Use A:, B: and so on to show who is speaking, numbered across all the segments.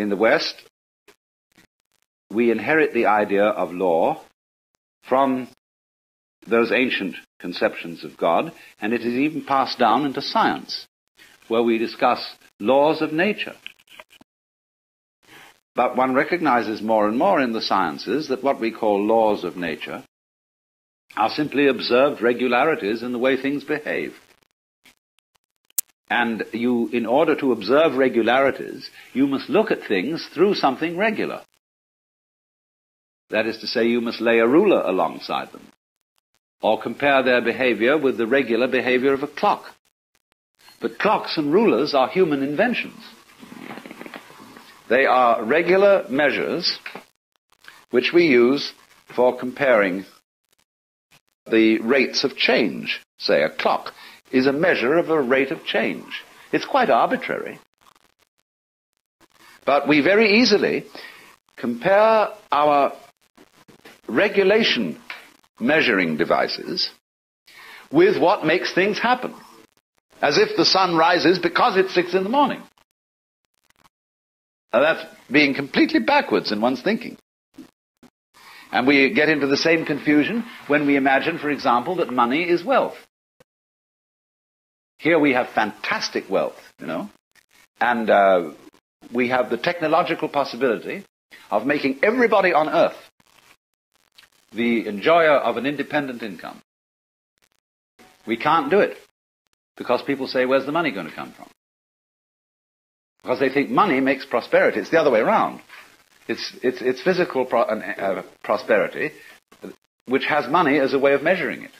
A: In the West, we inherit the idea of law from those ancient conceptions of God, and it is even passed down into science, where we discuss laws of nature. But one recognizes more and more in the sciences that what we call laws of nature are simply observed regularities in the way things behave. And you, in order to observe regularities, you must look at things through something regular. That is to say, you must lay a ruler alongside them, or compare their behavior with the regular behavior of a clock. But clocks and rulers are human inventions. They are regular measures which we use for comparing the rates of change. Say a clock is a measure of a rate of change. It's quite arbitrary. But we very easily compare our regulation measuring devices with what makes things happen. As if the sun rises because it's six in the morning. Now that's being completely backwards in one's thinking. And we get into the same confusion when we imagine, for example, that money is wealth. Here we have fantastic wealth, you know, and uh, we have the technological possibility of making everybody on earth the enjoyer of an independent income. We can't do it because people say, where's the money going to come from? Because they think money makes prosperity. It's the other way around. It's, it's, it's physical pro- uh, prosperity, which has money as a way of measuring it.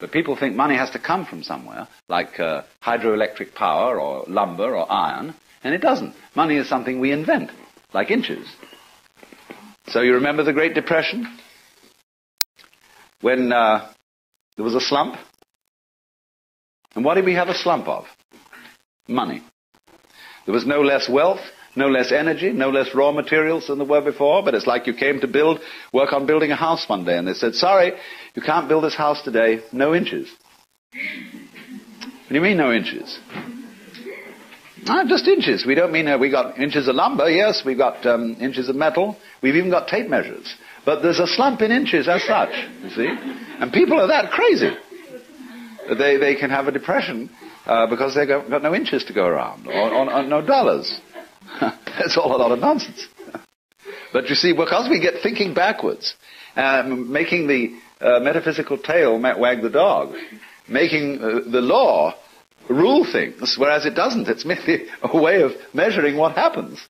A: But people think money has to come from somewhere, like uh, hydroelectric power or lumber or iron, and it doesn't. Money is something we invent, like inches. So you remember the Great Depression? When uh, there was a slump? And what did we have a slump of? Money. There was no less wealth, no less energy, no less raw materials than there were before, but it's like you came to build, work on building a house one day, and they said, sorry, you can't build this house today, no inches. What do you mean no inches? Ah, just inches. We don't mean uh, we got inches of lumber. Yes, we've got um, inches of metal. We've even got tape measures. But there's a slump in inches as such, you see. And people are that crazy. They, they can have a depression uh, because they've got, got, no inches to go around, or, or, or no dollars. That's all a lot of nonsense. but you see, because we get thinking backwards, um, making the uh, metaphysical tail wag the dog, making uh, the law rule things, whereas it doesn't. It's merely a way of measuring what happens.